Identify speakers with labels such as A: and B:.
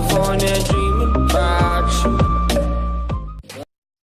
A: California.